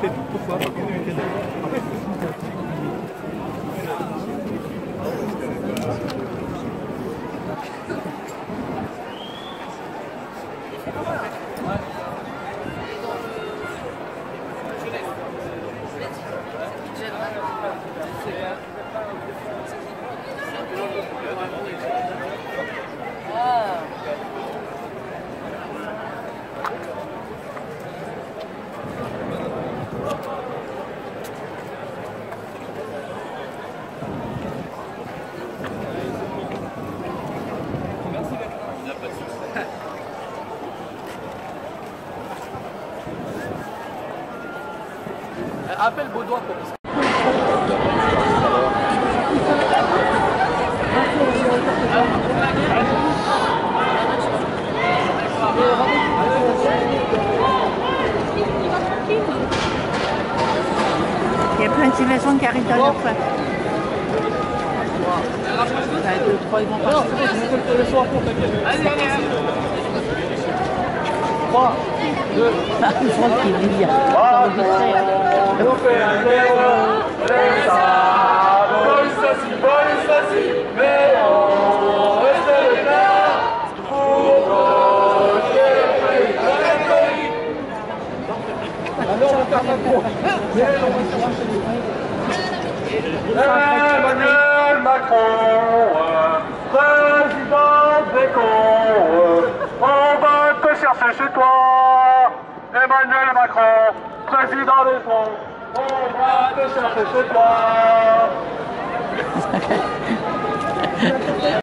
Pedro, por favor. 3, 2, 1. Ils sont qui, Emmanuel Macron chez toi. Emmanuel Macron, président des fonds, on va te chercher chez toi.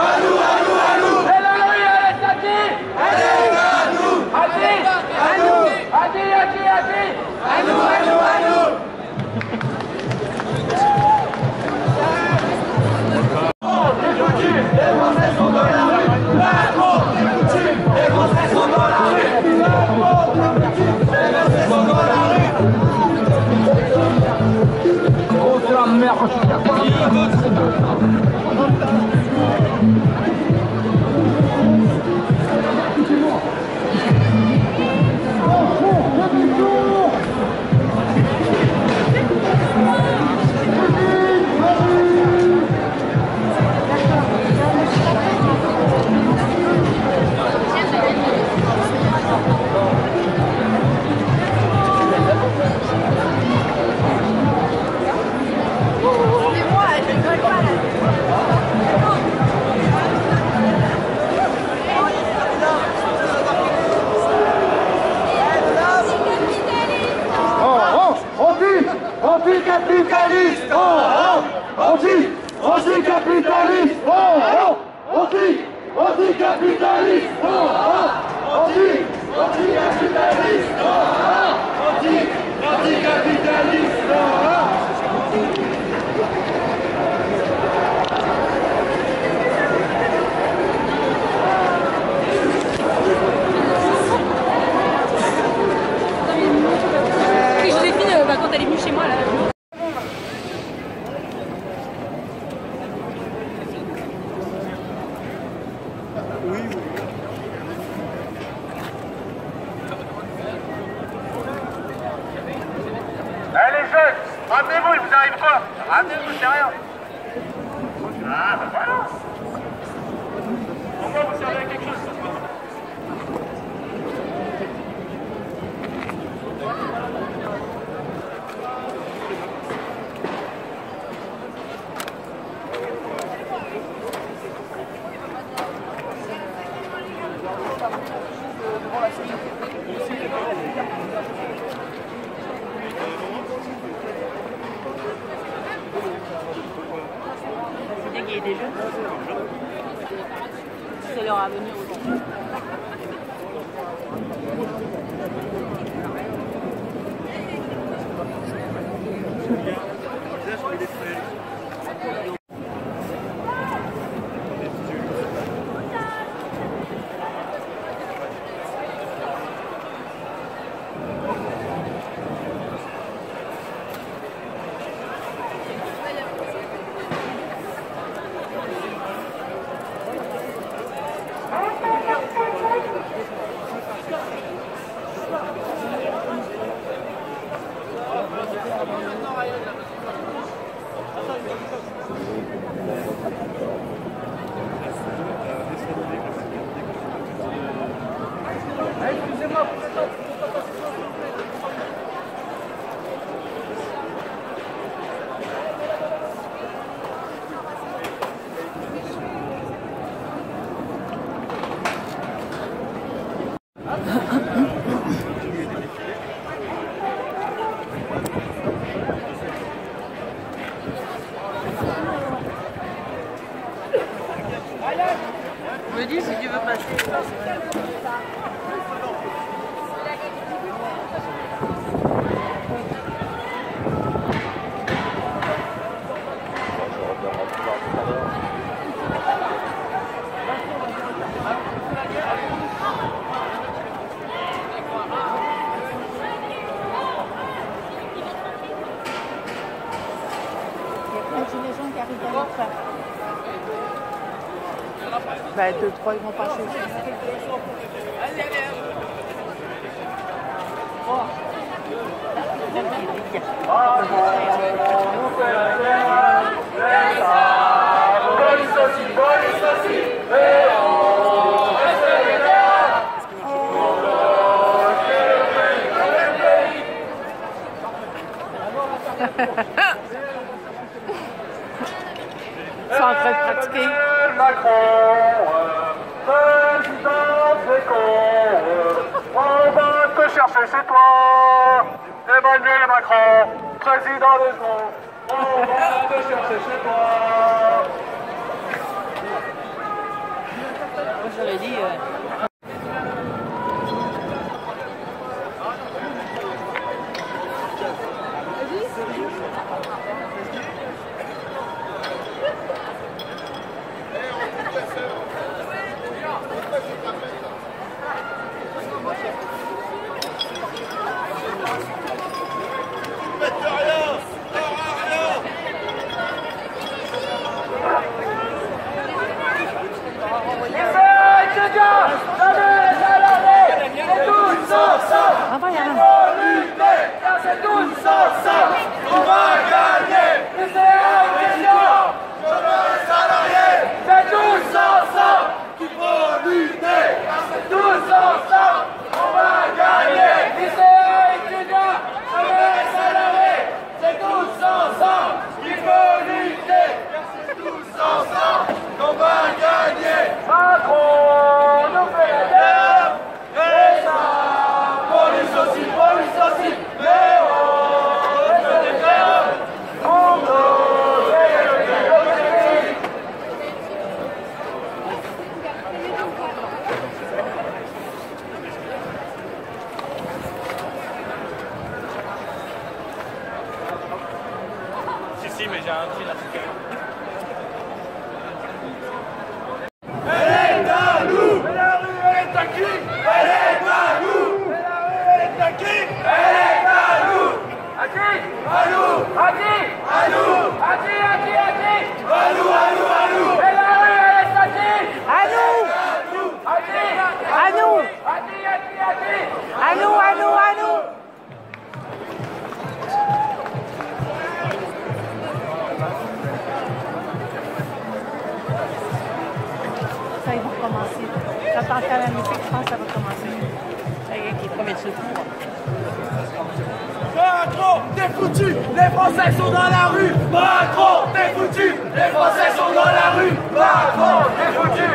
Hanukkah! oui, oui. c'est leur avenir aujourd'hui. Yeah. Me dis si tu veux passer. Bah, deux, trois, ils vont passer. Allez, allez, allez. Oh. président de ce monde. On va te chercher chez toi. Moi, j'aurais dit... Euh, tant qu'à la musique, je pense que ça va commencer. Ça y est, qui est premier de secours. Macron, t'es foutu, les Français sont dans la rue. Macron, t'es foutu, les Français sont dans la rue. Macron, t'es foutu,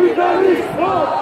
капиталистов!